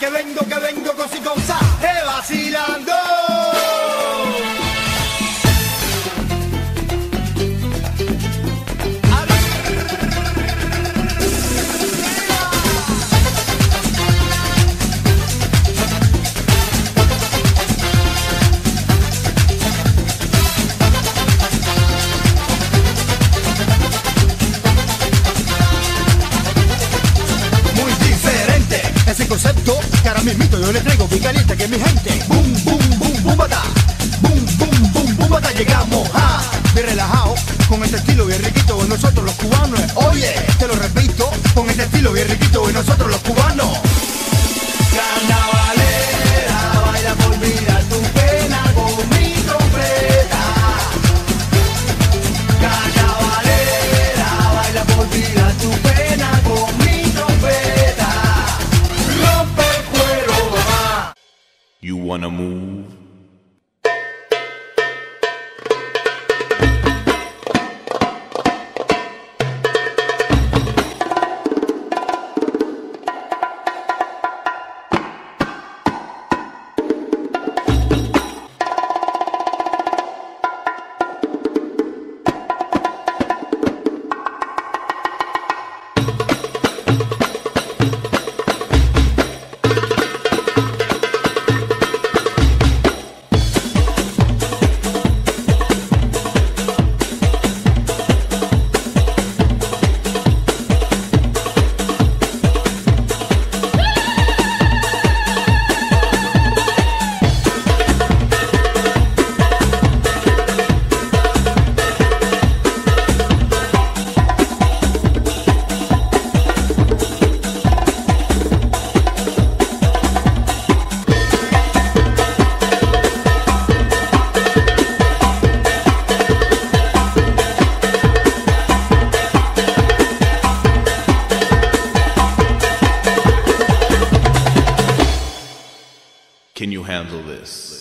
que vengo, que vengo con si con sa, concepto que ahora mismito yo le traigo bien caliente que mi gente. Boom, boom, boom, boom, bata. Boom, boom, boom, boom, bata. Llegamos a bien relajado con este estilo bien riquito nosotros los cubanos. Oye, te lo repito, con este estilo bien riquito de nosotros los cubanos. namo Can you handle this?